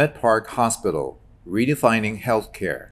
MedPark Hospital, redefining healthcare.